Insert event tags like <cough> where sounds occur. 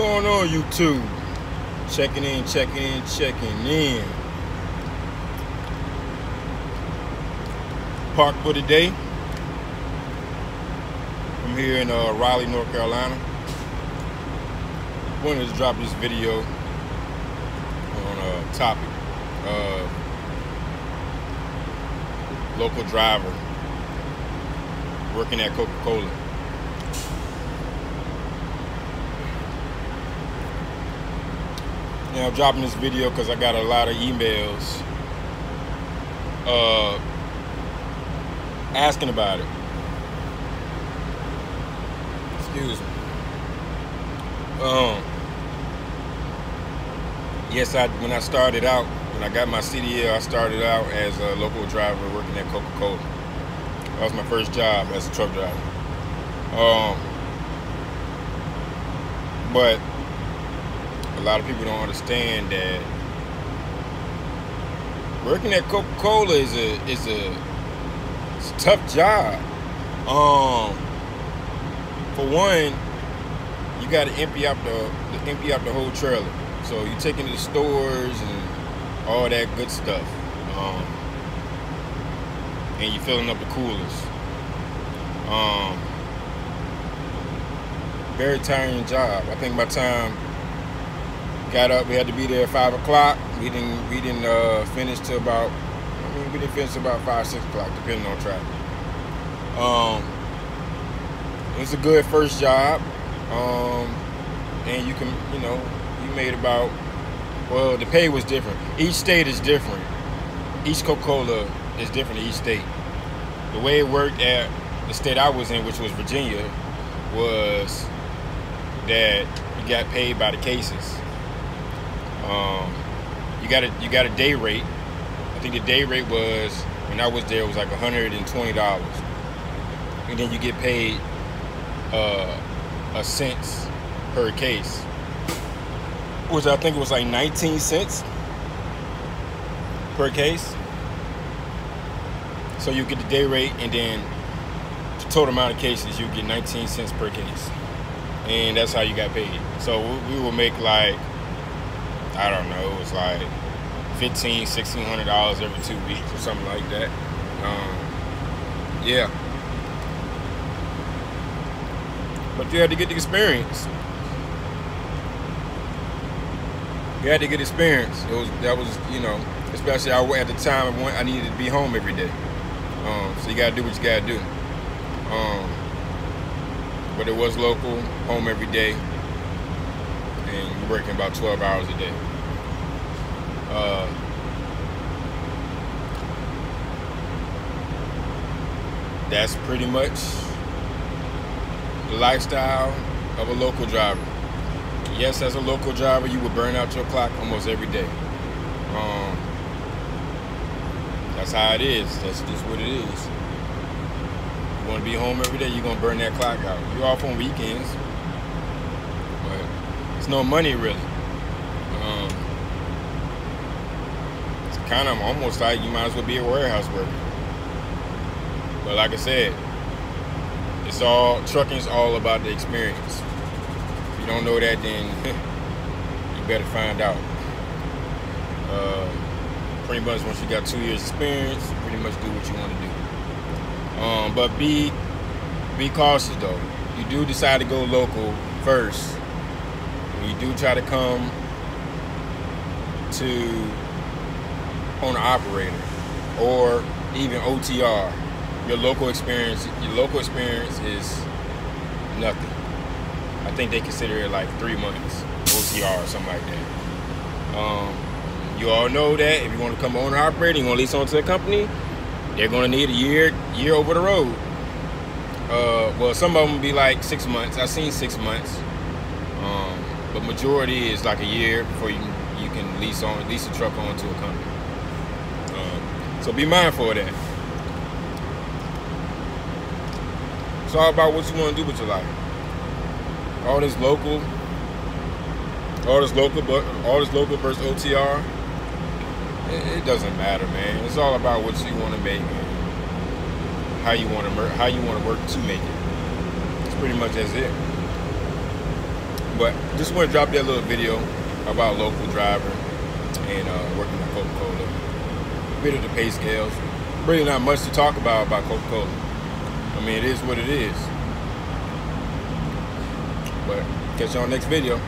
going on, YouTube? Checking in, checking in, checking in. Park for the day. I'm here in uh, Raleigh, North Carolina. Wanted to drop this video on a topic. Uh, local driver working at Coca-Cola. Now, I'm dropping this video because I got a lot of emails uh, asking about it. Excuse me. Um, yes, I when I started out, when I got my CDL, I started out as a local driver working at Coca-Cola. That was my first job as a truck driver. Um, but a lot of people don't understand that working at Coca-Cola is a is a, a tough job. Um, for one, you got to empty out the, empty out the whole trailer. So you take into the stores and all that good stuff. Um, and you're filling up the coolers. Um, very tiring job. I think by time got up, we had to be there at five o'clock. We didn't we didn't uh, finish till about I mean we didn't finish till about five six o'clock depending on traffic. Um, it was a good first job, um, and you can you know you made about well the pay was different. Each state is different. Each Coca-Cola is different in each state. The way it worked at the state I was in, which was Virginia, was that you got paid by the cases. Um, you got a you got a day rate. I think the day rate was when I was there it was like hundred and twenty dollars, and then you get paid uh, a cents per case, which I think it was like nineteen cents per case. So you get the day rate, and then the total amount of cases you get 19 cents per case, and that's how you got paid. So we will make like I don't know, it was like 15 1600 dollars every two weeks or something like that. Um, yeah, but you had to get the experience. You had to get experience. It was that was you know, especially I, at the time I needed to be home every day. Um, so you gotta do what you gotta do. Um, but it was local, home every day, and you're working about 12 hours a day. Uh, that's pretty much the lifestyle of a local driver. Yes, as a local driver, you will burn out your clock almost every day. Um, that's how it is. That's just what it is. You want to be home every day, you're going to burn that clock out. You're off on weekends, but it's no money really. Um, it's kind of almost like you might as well be a warehouse worker. But like I said, it's all, trucking's all about the experience. If you don't know that, then <laughs> you better find out. Uh, pretty much once you got two years experience, you pretty much do what you want to do. Um, but be be cautious though. You do decide to go local first. When you do try to come to owner operator or even OTR, your local experience your local experience is nothing. I think they consider it like three months OTR or something like that. Um, you all know that if you want to become owner operator, you want to lease onto a company, they're going to need a year year over the road. Uh, well, some of them be like six months. I've seen six months, but majority is like a year before you can, you can lease on lease a truck onto a company. Um, so be mindful of that. It's all about what you want to do with your life. All this local, all this local, but all this local versus OTR it, it doesn't matter, man. It's all about what you want to make and how you want to how you want to work to make it. It's pretty much that's it. But just want to drop that little video about local driver and uh, working at Coca-Cola. Bit of the pay scales. Really not much to talk about about Coca-Cola. I mean, it is what it is. But catch on next video.